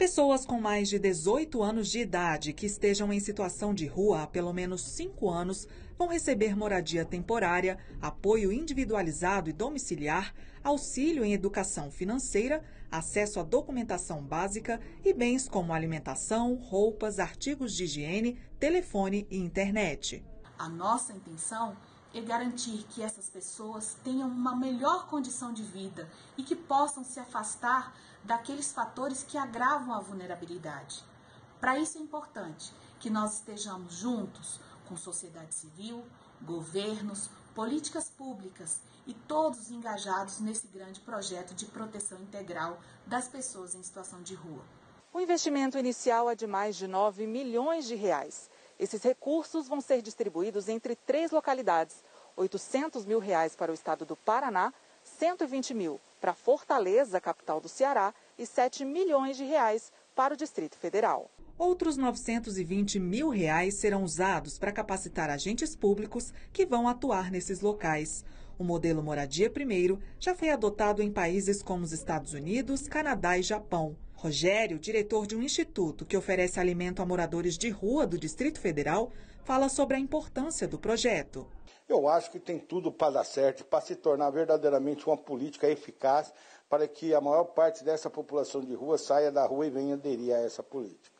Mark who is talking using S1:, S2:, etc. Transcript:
S1: Pessoas com mais de 18 anos de idade que estejam em situação de rua há pelo menos 5 anos vão receber moradia temporária, apoio individualizado e domiciliar, auxílio em educação financeira, acesso à documentação básica e bens como alimentação, roupas, artigos de higiene, telefone e internet.
S2: A nossa intenção é garantir que essas pessoas tenham uma melhor condição de vida e que possam se afastar daqueles fatores que agravam a vulnerabilidade. Para isso é importante que nós estejamos juntos com sociedade civil, governos, políticas públicas e todos engajados nesse grande projeto de proteção integral das pessoas em situação de rua.
S1: O investimento inicial é de mais de 9 milhões de reais. Esses recursos vão ser distribuídos entre três localidades: 800 mil reais para o estado do Paraná, 120 mil para Fortaleza, capital do Ceará, e 7 milhões de reais para o Distrito Federal. Outros 920 mil reais serão usados para capacitar agentes públicos que vão atuar nesses locais. O modelo Moradia Primeiro já foi adotado em países como os Estados Unidos, Canadá e Japão. Rogério, diretor de um instituto que oferece alimento a moradores de rua do Distrito Federal, fala sobre a importância do projeto.
S3: Eu acho que tem tudo para dar certo, para se tornar verdadeiramente uma política eficaz para que a maior parte dessa população de rua saia da rua e venha aderir a essa política.